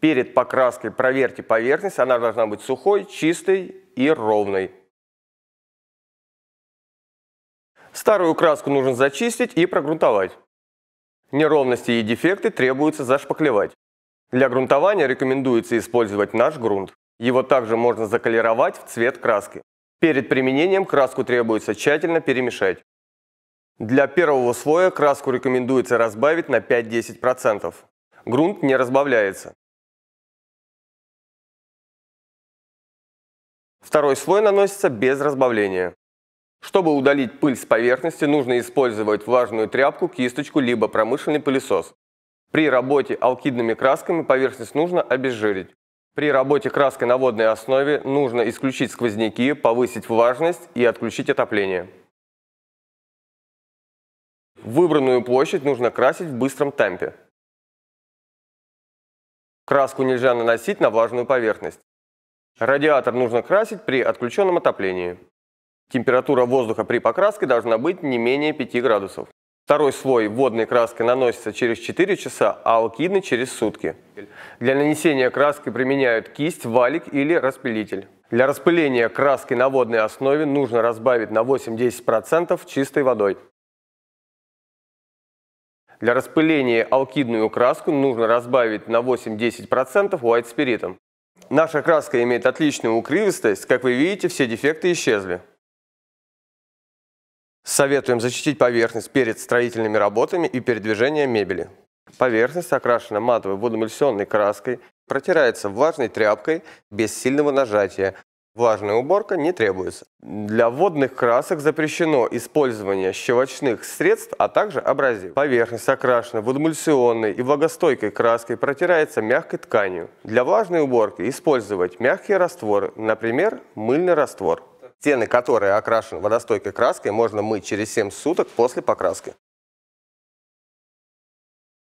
Перед покраской проверьте поверхность, она должна быть сухой, чистой и ровной. Старую краску нужно зачистить и прогрунтовать. Неровности и дефекты требуется зашпаклевать. Для грунтования рекомендуется использовать наш грунт. Его также можно заколеровать в цвет краски. Перед применением краску требуется тщательно перемешать. Для первого слоя краску рекомендуется разбавить на 5-10%. Грунт не разбавляется. Второй слой наносится без разбавления. Чтобы удалить пыль с поверхности, нужно использовать влажную тряпку, кисточку, либо промышленный пылесос. При работе алкидными красками поверхность нужно обезжирить. При работе краской на водной основе нужно исключить сквозняки, повысить влажность и отключить отопление. Выбранную площадь нужно красить в быстром темпе. Краску нельзя наносить на влажную поверхность. Радиатор нужно красить при отключенном отоплении. Температура воздуха при покраске должна быть не менее 5 градусов. Второй слой водной краски наносится через 4 часа, а алкидный через сутки. Для нанесения краски применяют кисть, валик или распылитель. Для распыления краски на водной основе нужно разбавить на 8-10% чистой водой. Для распыления алкидную краску нужно разбавить на 8-10% white спиритом. Наша краска имеет отличную укрывистость, как вы видите, все дефекты исчезли. Советуем защитить поверхность перед строительными работами и передвижением мебели. Поверхность окрашена матовой водоэмульсионной краской, протирается влажной тряпкой без сильного нажатия. Влажная уборка не требуется. Для водных красок запрещено использование щелочных средств, а также абразив. Поверхность окрашена водоэмульсионной и влагостойкой краской, протирается мягкой тканью. Для влажной уборки использовать мягкие растворы, например, мыльный раствор. Стены, которые окрашены водостойкой краской, можно мыть через 7 суток после покраски.